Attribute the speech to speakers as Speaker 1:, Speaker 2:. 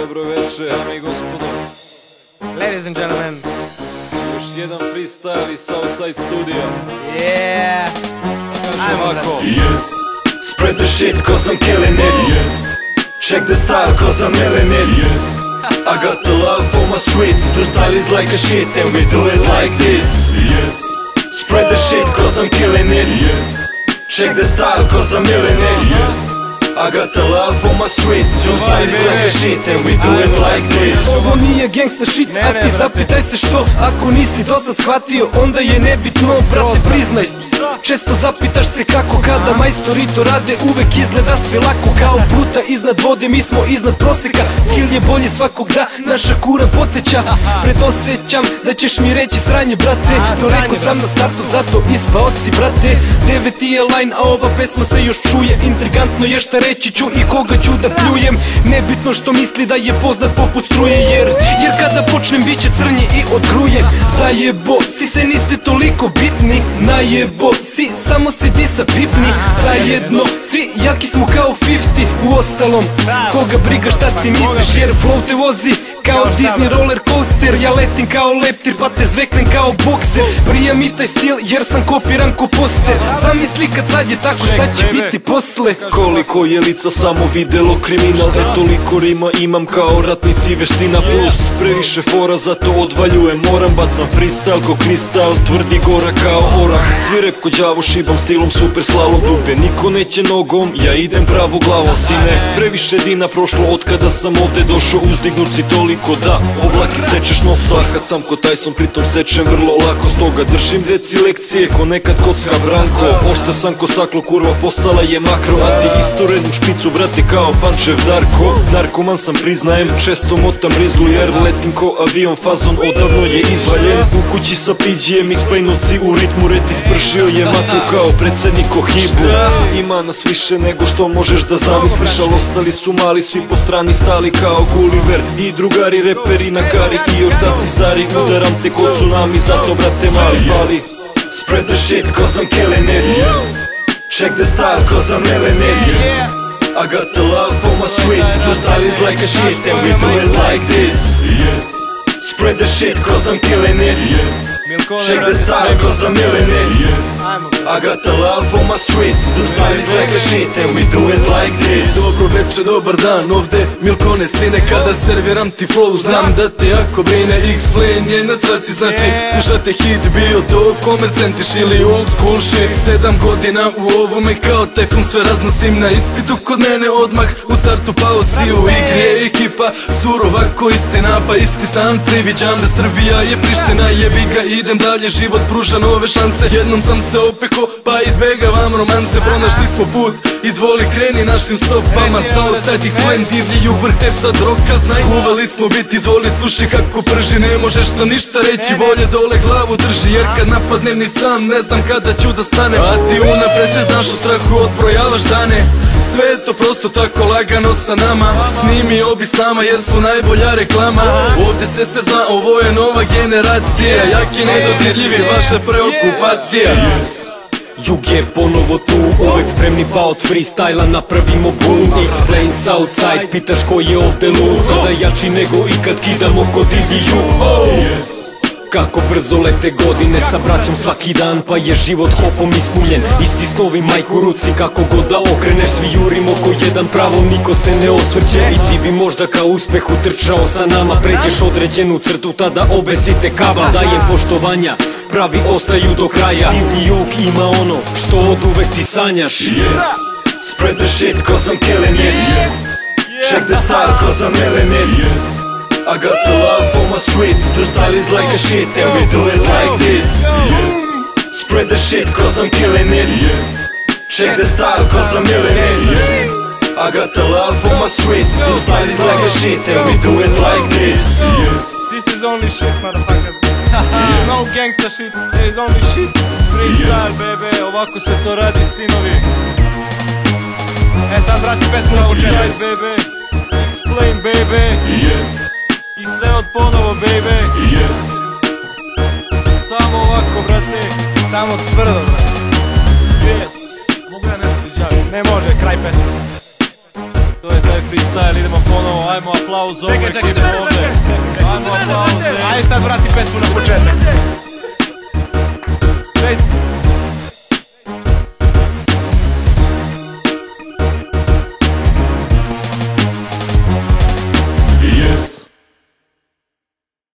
Speaker 1: Dobro večer, dame i gospodo.
Speaker 2: Ladies and gentlemen,
Speaker 1: Još jedan freestyle iz Southside Studio.
Speaker 2: yeah!
Speaker 1: Kaže
Speaker 2: Ajmo,
Speaker 1: ovako.
Speaker 3: Yes. Spread the shit cause I'm killing it. Yes. Check the style cause I'm killing it. Yes. I got the love for my streets. The style is like a shit and we do it like this. Yes. Spread the shit cause I'm killing it. Yes. Check the style cause I'm killing it. Yes. I got the love for my streets. The style is like a shit and we do it like this.
Speaker 4: Ovo nije gangsta shit, a ti zapitaj se što. Ako nisi dosad shvatio, onda je nebitno Brate, priznaj Često zapitaš se kako kada majstori to rade Uvek izgleda sve lako kao pluta iznad vode Mi smo iznad proseka, skill je bolji svakog da Naša kura podsjeća, predosjećam Da ćeš mi reći sranje brate. To rekao sam na startu, zato ispao si brate. Deveti je line, a ova pesma se još čuje. Intrigantno je šta reći ću i koga ću da pljujem. Nebitno što misli da je poznat poput struje Jer, jer kada počnem bit će crnje i od gruje Zajebo, si se niste toliko bitni Najebo, си, само седи са пипни Заедно, цви, яки смо као 50 U ostalom, koga briga šta ti misliš Jer flow te vozi kao Disney roller coaster. Ja letim kao leptir pa te zveknem kao bokser. Prija mi taj stil jer sam kopiran ko poster. Zamisli kad sad je tako šta će biti posle?
Speaker 3: Koliko je lica samo videlo kriminal E toliko rima imam kao ratnici veština plus. Previše fora zato odvaljujem Moram bacam freestyle ko kristal. Tvrdi gora kao orah Svirep ko đavo šibam stilom super slalom Dupe. Niko neće nogom Ja idem pravo glavo sine Previše dina prošlo od kada sam ovde došao. Uzdignut si toliko da Oblaki sečeš noso A kad sam ko Tyson pritom sečem vrlo lako. Stoga držim deci lekcije ko nekad kocka Branko. Ošta sam ko staklo kurva postala je makro. A ti isto rednu špicu brate kao Pančev Darko. Narkoman sam priznajem često motam rizlu Jer letim ko avion fazon odavno je izvaljen. U kući sa piđijem X-Plainovci u ritmu ret ispršio je matru kao predsjednik Hibu. Ima nas više nego što možeš da zamisliš Al ostali su mali svi po strani stali kao Gulliver. I drugari reperi na gari i ortaci stari. Udaram te kod tsunami zato brate mali pali Spread the shit cause I'm killing it Check the style cause I'm killing it I got the love for my streets The style is like a shit and we do it like this. Spread the shit cause I'm killing it
Speaker 1: Milkone,
Speaker 3: Check the style cause I'm killing it I got the love for my streets The style is like a shit and we do it like this.
Speaker 4: Dobro večer, dobar dan, ovde Milkone sine Kada serviram ti flow, znam da te jako brine. X-Plain je na traci, znači slušate hit Bio to komercentiš ili old school shit. Sedam godina u ovome kao tajfun Sve raznosim na ispitu. Kod mene odmah U startu pao si u igri. Je ekipa Surova ko istina, pa isti san. Priviđam da Srbija je Priština Jebi ga, idem dalje, život pruža nove šanse. Jednom sam se opeko, pa izbegavam romanse Pronašli smo put, izvoli kreni našim stopama Southside X-Plain, divlji jug, vrh tepsa, droga Znaj, uveli smo bit, izvoli slušaj kako prži Ne možeš na ništa reći, bolje dole glavu drži Jer kad napadnem ni sam, ne znam kada ću da stanem. A ti unapred se znaš u strahu, odbrojavaš dane sve je to prosto tako lagano sa nama. Snimi obi s nama jer smo najbolja reklama. Ovdje se se zna, ovo je nova generacija. Jaki nedodirljivi, vaša preokupacija
Speaker 5: Jug je ponovo tu, uvek spremni pa od freestyla napravimo boom X-Plain Southside, pitaš ko je ovde lud Sada jači nego ikad kidamo kod divlji jug Kako brzo lete godine sa braćom svaki dan Pa je život hopom ispunjen. Isti snovi majku ruci kako god da okreneš Svi jurimo ko jedan pravo niko se ne osvrće. I ti bi možda kao uspeh utrčao sa nama Pređeš određenu crtu tada obesite kava Dajem poštovanja Pravi ostaju do kraja. Divlji jug ima ono što od uvek ti sanjaš.
Speaker 3: Spread the shit cause I'm killing it Check the style cause I'm killing it I got the love for my streets The style is like a shit and we do it like this. Yes. Spread the shit cause I'm killing it Check the style cause I'm killing it I got the love for my streets The style is like a shit and we do it like this. Yes.
Speaker 2: This is only shit, motherfucker. no gangsta shit, there is only shit. Freestyle, baby, ovako se to radi, sinovi. E sad vrati pesmu na početak, baby. Explain, baby. I sve od ponovo, baby. Samo ovako, brate. Samo tvrdo,
Speaker 3: freestyle, idemo ponovo, ajmo aplauz ovoj
Speaker 2: ekipi
Speaker 3: ovdje. Ajmo aplauze.
Speaker 2: Ajde sad vrati pesmu na početak.